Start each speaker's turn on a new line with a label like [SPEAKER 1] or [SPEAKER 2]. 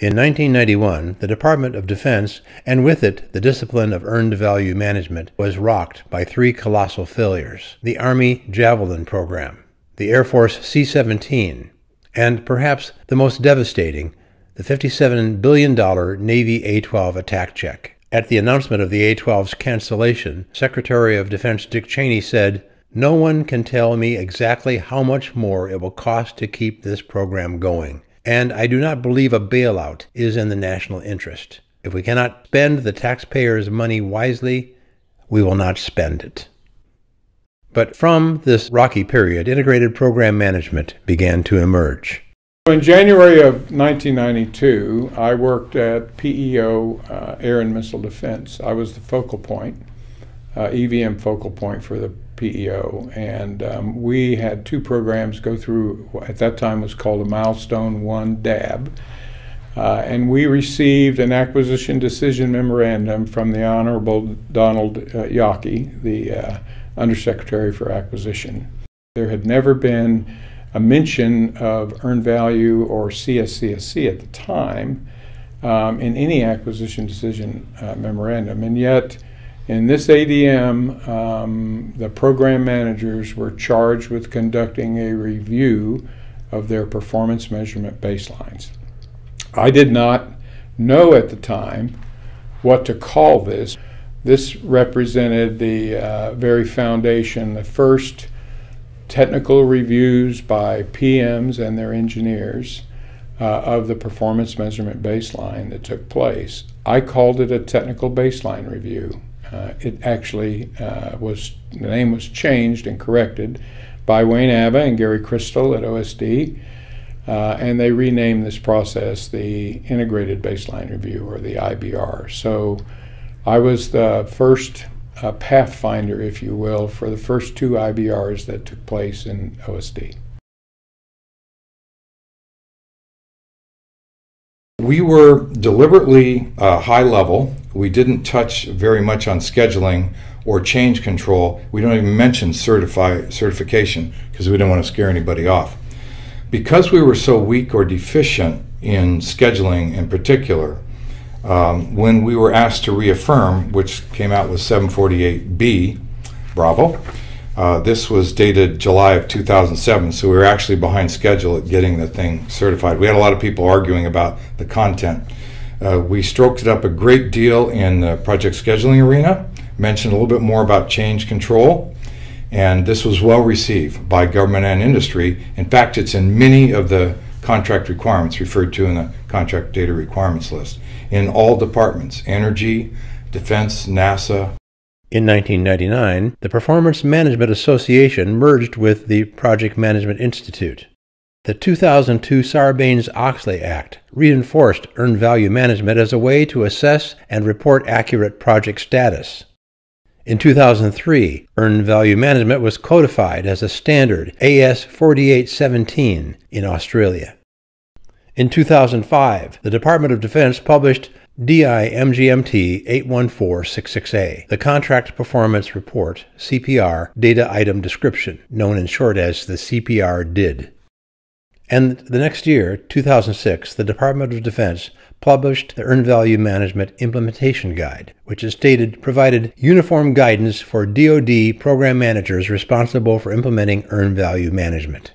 [SPEAKER 1] In 1991, the Department of Defense, and with it the discipline of earned value management, was rocked by three colossal failures the Army Javelin program, the Air Force C 17, and perhaps the most devastating, the $57 billion Navy A 12 attack check. At the announcement of the A 12's cancellation, Secretary of Defense Dick Cheney said, No one can tell me exactly how much more it will cost to keep this program going, and I do not believe a bailout is in the national interest. If we cannot spend the taxpayers' money wisely, we will not spend it. But from this rocky period, integrated program management began to emerge.
[SPEAKER 2] In January of 1992, I worked at PEO uh, Air and Missile Defense. I was the focal point, uh, EVM focal point for the PEO, and um, we had two programs go through. At that time, was called a Milestone One DAB, uh, and we received an acquisition decision memorandum from the Honorable Donald uh, Yockey, the uh, Undersecretary for Acquisition. There had never been a mention of earned value or CSCSC at the time um, in any acquisition decision uh, memorandum. And yet, in this ADM, um, the program managers were charged with conducting a review of their performance measurement baselines. I did not know at the time what to call this. This represented the uh, very foundation, the first technical reviews by PMs and their engineers uh, of the performance measurement baseline that took place. I called it a technical baseline review. Uh, it actually uh, was, the name was changed and corrected by Wayne Abba and Gary Christle at OSD. Uh, and they renamed this process the Integrated Baseline Review or the IBR. So I was the first a pathfinder, if you will, for the first two IBRs that took place in OSD.
[SPEAKER 3] We were deliberately uh, high level. We didn't touch very much on scheduling or change control. We don't even mention certify, certification because we don't want to scare anybody off. Because we were so weak or deficient in scheduling in particular, um, when we were asked to reaffirm, which came out with 748B, Bravo, uh, this was dated July of 2007, so we were actually behind schedule at getting the thing certified. We had a lot of people arguing about the content. Uh, we stroked it up a great deal in the project scheduling arena, mentioned a little bit more about change control, and this was well received by government and industry. In fact, it's in many of the contract requirements referred to in the contract data requirements list in all departments energy, defense, NASA.
[SPEAKER 1] In 1999, the Performance Management Association merged with the Project Management Institute. The 2002 Sarbanes Oxley Act reinforced earned value management as a way to assess and report accurate project status. In 2003, earned value management was codified as a standard AS 4817 in Australia. In 2005, the Department of Defense published DI MGMT 81466A, the Contract Performance Report, CPR, Data Item Description, known in short as the CPR DID. And the next year, 2006, the Department of Defense published the Earned Value Management Implementation Guide, which is stated provided uniform guidance for DoD program managers responsible for implementing earned value management.